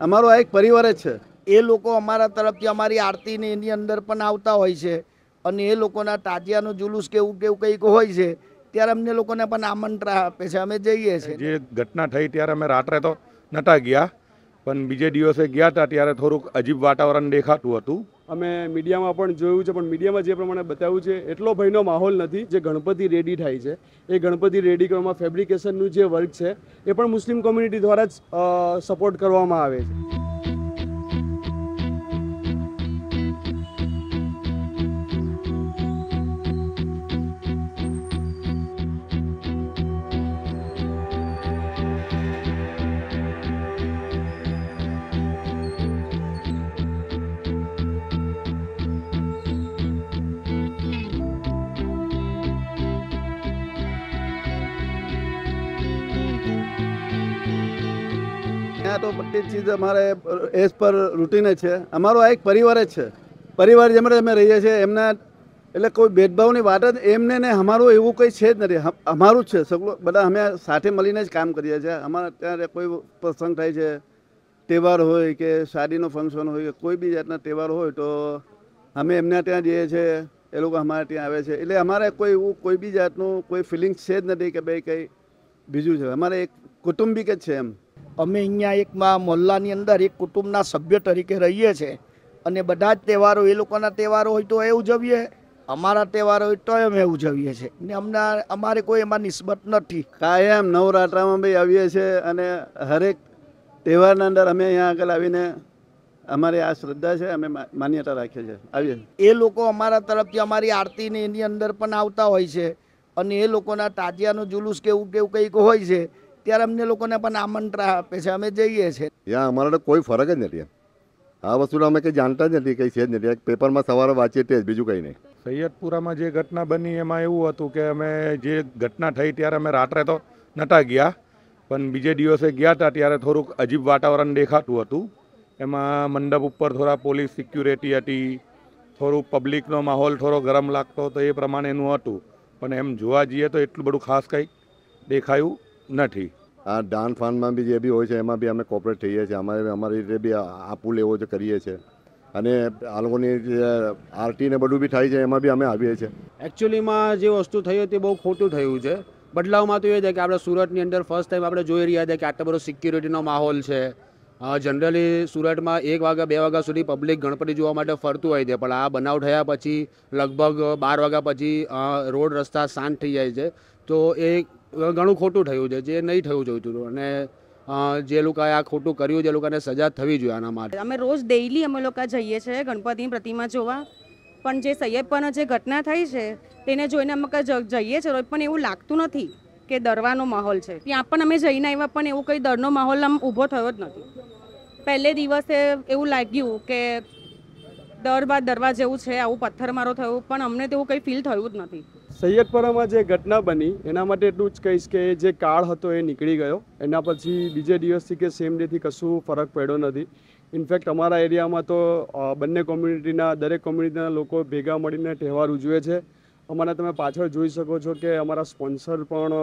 અમારો આ એક પરિવાર જ છે. એ લોકો અમારા તરફથી અમારી આરતીને એની અંદર પણ આવતા હોય છે અને એ લોકોના તાજિયાનું જુલુસ કેવું કેવું કંઈક હોય છે ત્યારે અમને લોકોને પણ આમંત્રણ આપે છે. અમે જઈએ છીએ. જે ઘટના થઈ ત્યારે અમે રાત્રે તો નહોતા ગયા પણ બીજે દિવસે ગયા હતા ત્યારે થોડુંક અજીબ વાતાવરણ દેખાતું હતું. અમે મીડિયામાં પણ જોયું છે, પણ મીડિયામાં જે પ્રમાણે બતાવ્યું છે, એટલો ભયનો માહોલ નથી જે ગણપતિ રેડી થાય છે. એ ગણપતિ રેડી કરવામાં ફેબ્રિકેશનનું જે વર્ક છે, એ પણ મુસ્લિમ કોમ્યુનિટી દ્વારા જ સપોર્ટ કરવામાં આવે છે. ત્યાં તો બધી ચીજ અમારે એઝ પર રૂટીને છે. અમારો આ એક પરિવાર જ છે. પરિવાર જેમ અમે રહીએ છીએ, એમના એટલે કોઈ ભેદભાવની વાત જ એમને ને અમારું એવું કંઈ છે જ નથી. અમારું જ છે. સગળું બધા અમે સાથે મળીને જ કામ કરીએ છીએ. અમારા ત્યારે કોઈ પ્રસંગ થાય છે, તહેવાર હોય કે શાદીનો ફંક્શન હોય કે કોઈ બી જાતના તહેવાર હોય તો અમે એમના ત્યાં જઈએ છીએ. એ લોકો અમારા ત્યાં આવે છે. એટલે અમારે કોઈ એવું કોઈ બી જાતનું કોઈ ફિલિંગ્સ છે જ નથી કે ભાઈ કંઈ બીજું છે. અમારે એક કુટુંબિક જ છે એમ. અમે અહીંયા એક મોહલ્લાની અંદર એક કુટુંબના સભ્ય તરીકે રહીએ છીએ અને બધા જ તહેવારો એ લોકોના તહેવારો હોય તો એ ઉજવીએ. અમારા તહેવારો હોય તો અમે ઉજવીએ છીએ. ને અમને અમારે કોઈ એમાં નિસ્બત નથી. કાયમ નવરાત્રામાં બી આવીએ છીએ અને હરેક તહેવારના અંદર અમે અહીંયા આગળ આવીને અમારી આ શ્રદ્ધા છે અમે માન્યતા રાખીએ છીએ. આવીએ. એ લોકો અમારા તરફથી અમારી આરતીને એની અંદર પણ આવતા હોય છે. અને એ લોકોના તાજિયાનું જુલુસ કેવું કેવું કંઈક હોય છે ત્યારે અમને લોકોને પણ આમંત્રણ આપે છે અમે જઈએ છીએ. ત્યાં અમારા કોઈ ફરક જ નથી એમ. આ વસ્તુ અમે કંઈ જાણતા જ નથી કંઈ છે જ નથી. પેપરમાં સવારે વાંચીએ તે જ બીજું કંઈ નહીં. સૈયદપુરામાં જે ઘટના બની એમાં એવું હતું કે અમે જે ઘટના થઈ ત્યારે અમે રાત્રે તો નહોતા ગયા પણ બીજે દિવસે ગયા હતા ત્યારે થોડુંક અજીબ વાતાવરણ દેખાતું હતું. એમાં મંડપ ઉપર થોડા પોલીસ સિક્યુરિટી હતી થોડું પબ્લિકનો માહોલ થોડો ગરમ લાગતો હતો એ પ્રમાણેનું હતું. પણ એમ જોવા જઈએ તો એટલું બધું ખાસ કંઈ દેખાયું નથી. આ ડાન ફાનમાં બી જે બી હોય છે એમાં બી અમે કોપરેટ થઈએ છીએ. અમારે અમારી રીતે બી આપવું લેવો જે કરીએ છીએ. અને આ લોકોની જે આરટી ને બધું બી થાય છે એમાં બી અમે આવીએ છીએ. એકચ્યુઅલીમાં જે વસ્તુ થઈ હતી બહુ ખોટું થયું છે. બદલાવમાં તો એ છે કે આપણે સુરતની અંદર ફર્સ્ટ ટાઈમ આપણે જોઈ રહ્યા હતા કે આટલો બધો સિક્યુરિટીનો માહોલ છે. જનરલી સુરતમાં એક વાગ્યા બે વાગ્યા સુધી પબ્લિક ગણપતિ જોવા માટે ફરતું હોય છે. પણ આ બનાવ થયા પછી લગભગ બાર વાગ્યા પછી રોડ રસ્તા શાંત થઈ જાય છે. તો એ ઘણું ખોટું થયું છે, જે નહીં થયું જોઈતું હતું અને જે લોકોએ આ ખોટું કર્યું, જે લોકોને સજા થવી જોઈએ આના માટે. અમે રોજ ડેઈલી અમે લોકો જઈએ છીએ ગણપતિની પ્રતિમા જોવા. પણ જે સૈયદપરના જે ઘટના થઈ છે, તેને જોઈને અમે જઈએ છીએ રોજ પણ એવું લાગતું નથી કે ડરવાનો માહોલ છે. ત્યાં પણ અમે જઈને આવ્યા, પણ એવું કંઈ ડરનો માહોલ આમ ઊભો થયો જ નથી. પહેલે દિવસે એવું લાગ્યું કે ડર બાદ ડરવા જેવું છે, આવું પથ્થરમારો થયું, પણ અમને તેવું કંઈ ફીલ થયું જ નથી. સૈયદપરામાં જે ઘટના બની, એના માટે એટલું જ કહીશ કે જે કાળ હતો એ નીકળી ગયો. એના પછી બીજે દિવસથી કે સેમ ડેથી કશું ફરક પડ્યો નથી. ઇનફેક્ટ અમારા એરિયામાં તો બંને કોમ્યુનિટીના દરેક કોમ્યુનિટીના લોકો ભેગા મળીને તહેવાર ઉજવે છે. અમારા તમે પાછળ જોઈ શકો છો કે અમારા સ્પોન્સર પણ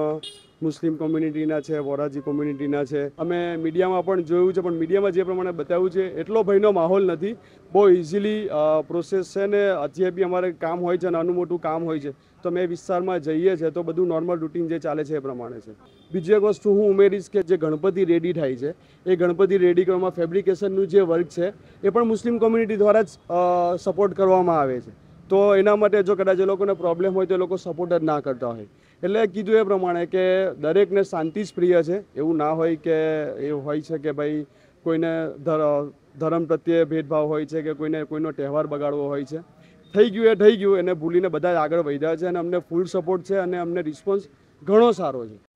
મુસ્લિમ કોમ્યુનિટીના છે, વોરાજી કોમ્યુનિટીના છે. અમે મીડિયામાં પણ જોયું છે, પણ મીડિયામાં જે પ્રમાણે બતાવ્યું છે, એટલો ભયનો માહોલ નથી. બહુ ઇઝીલી પ્રોસેસ છે ને હજી બી અમારે કામ હોય છે, નાનું મોટું કામ હોય છે. તો અમે વિસ્તારમાં જઈએ છીએ તો બધું નોર્મલ રૂટીન જે ચાલે છે એ પ્રમાણે છે. બીજી એક વસ્તુ હું ઉમેરીશ કે જે ગણપતિ રેડી થાય છે, એ ગણપતિ રેડી કરવામાં ફેબ્રિકેશનનું જે વર્ક છે, એ પણ મુસ્લિમ કોમ્યુનિટી દ્વારા જ સપોર્ટ કરવામાં આવે છે. તો એના માટે જો કદાચ એ લોકોને પ્રોબ્લેમ હોય તો એ લોકો સપોર્ટ જ ના કરતા હોય. એટલે કીધું એ પ્રમાણે કે દરેકને શાંતિ જ પ્રિય છે. એવું ના હોય કે એ હોય છે કે ભાઈ કોઈને ધર- ધર્મ પ્રત્યે ભેદભાવ હોય છે કે કોઈને કોઈનો તહેવાર બગાડવો હોય છે. થઈ ગયું એ થઈ ગયું. એને ભૂલીને બધા આગળ વધ્યા છે અને અમને ફૂલ સપોર્ટ છે અને અમને રિસ્પોન્સ ઘણો સારો છે.